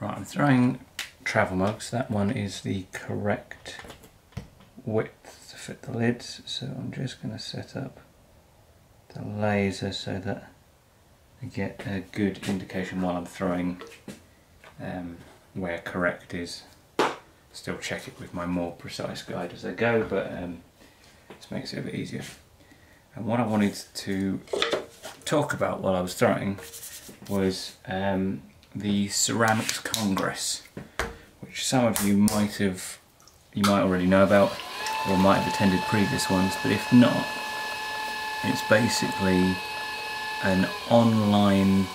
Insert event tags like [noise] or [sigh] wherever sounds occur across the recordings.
Right, I'm throwing travel mugs. That one is the correct width to fit the lids. So I'm just going to set up the laser so that I get a good indication while I'm throwing um, where correct is. Still check it with my more precise guide as I go, but um, this makes it a bit easier. And what I wanted to talk about while I was throwing was um, the Ceramics Congress, which some of you might have, you might already know about, or might have attended previous ones, but if not, it's basically an online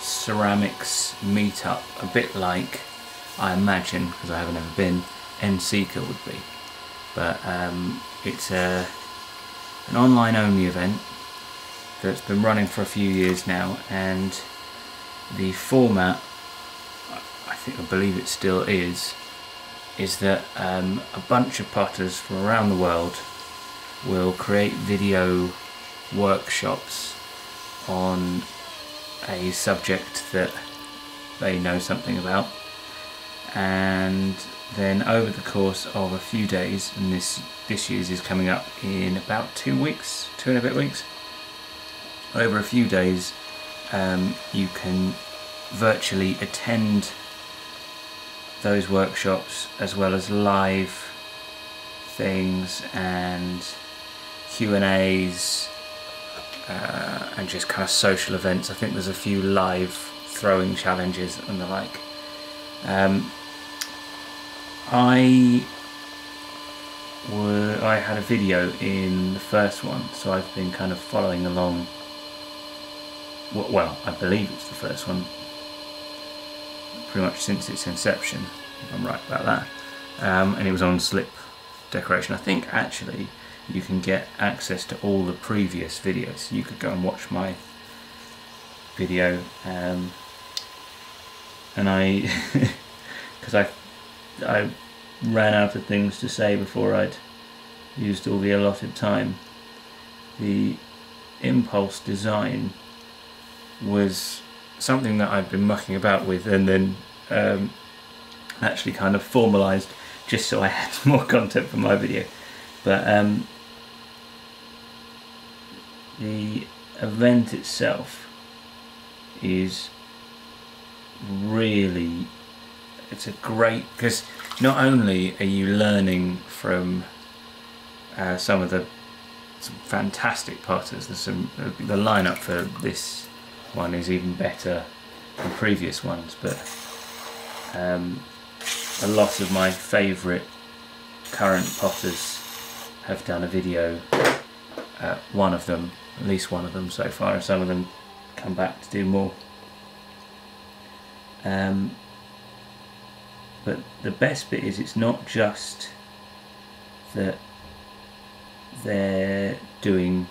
ceramics meetup, a bit like, I imagine, because I haven't ever been, NCECA would be. But um, it's a, an online only event that's been running for a few years now and the format, I think I believe it still is, is that um, a bunch of putters from around the world will create video workshops on a subject that they know something about. And then over the course of a few days and this this year's is coming up in about two weeks two and a bit weeks over a few days um, you can virtually attend those workshops as well as live things and Q&As uh, and just kind of social events. I think there's a few live throwing challenges and the like. Um, I were I had a video in the first one, so I've been kind of following along well, I believe it's the first one, pretty much since its inception, if I'm right about that. Um, and it was on slip decoration. I think actually you can get access to all the previous videos. You could go and watch my video, um, and I, [laughs] because I, I ran out of things to say before I'd used all the allotted time. The impulse design was something that I'd been mucking about with and then um, actually kind of formalised just so I had [laughs] more content for my video. But um, the event itself is really it's a great because not only are you learning from uh, some of the some fantastic putters there's some the lineup for this one is even better than previous ones but um, a lot of my favourite current potters have done a video uh, one of them at least one of them so far and some of them come back to do more. Um, but the best bit is it's not just that they're doing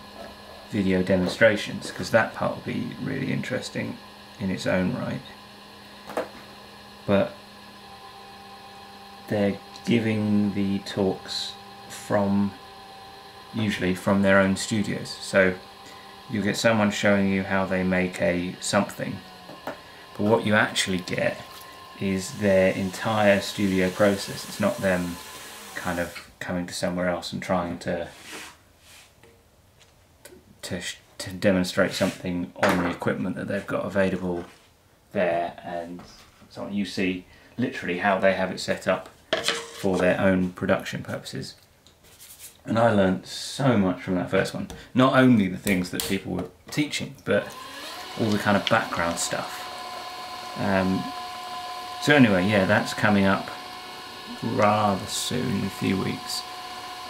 video demonstrations because that part will be really interesting in its own right. But they're giving the talks from usually from their own studios. So you get someone showing you how they make a something. But what you actually get is their entire studio process. It's not them kind of coming to somewhere else and trying to to, to demonstrate something on the equipment that they've got available there and so on. You see literally how they have it set up for their own production purposes. And I learned so much from that first one. Not only the things that people were teaching, but all the kind of background stuff. Um, so anyway, yeah, that's coming up rather soon, in a few weeks.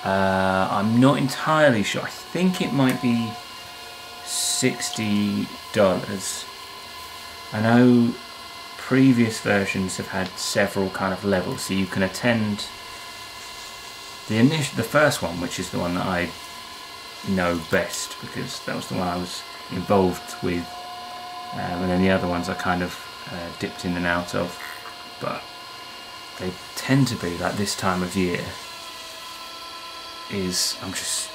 Uh, I'm not entirely sure. I think it might be $60. I know previous versions have had several kind of levels, so you can attend the initial, the first one, which is the one that I know best because that was the one I was involved with, um, and then the other ones I kind of uh, dipped in and out of, but they tend to be like this time of year is I'm just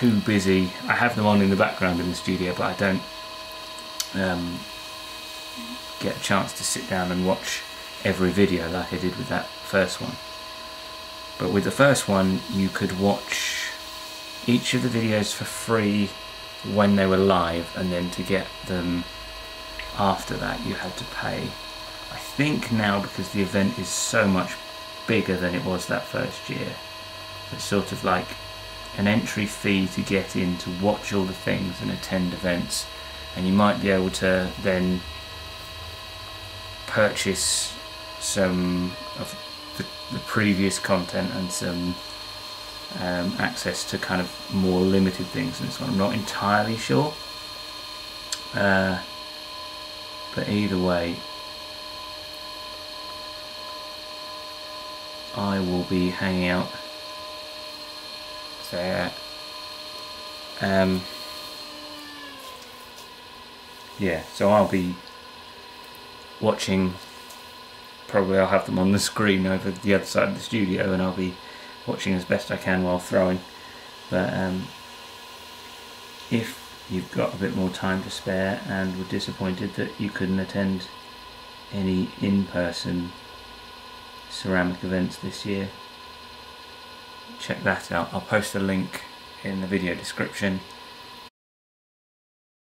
too busy. I have them on in the background in the studio, but I don't um, get a chance to sit down and watch every video like I did with that first one. But with the first one, you could watch each of the videos for free when they were live, and then to get them after that, you had to pay. I think now because the event is so much bigger than it was that first year, it's sort of like an entry fee to get in to watch all the things and attend events, and you might be able to then purchase some of the, the previous content and some um, access to kind of more limited things in this one. I'm not entirely sure. Uh, but either way, I will be hanging out there. Um, yeah, so I'll be watching. Probably I'll have them on the screen over the other side of the studio, and I'll be watching as best I can while throwing. But um, if you've got a bit more time to spare and were disappointed that you couldn't attend any in-person ceramic events this year check that out. I'll post a link in the video description